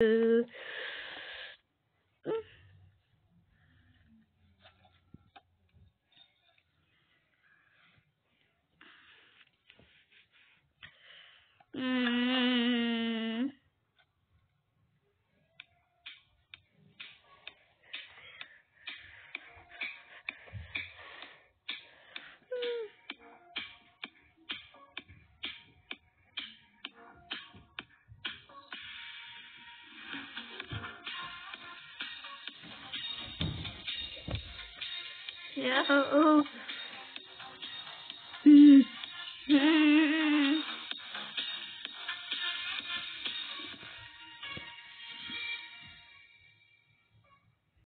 Mm. Yeah.